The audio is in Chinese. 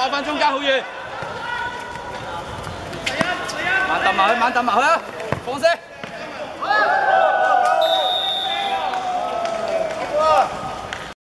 爆翻中間好遠。慢揼埋去，慢揼埋去啊！放聲。